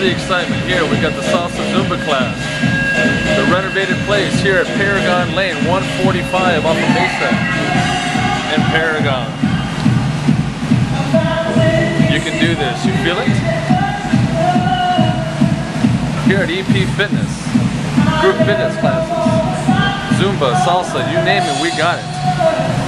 the excitement here. We got the Salsa Zumba class. The renovated place here at Paragon Lane, 145 off of Mesa in Paragon. You can do this. You feel it? Here at EP Fitness, group fitness classes, Zumba, salsa, you name it, we got it.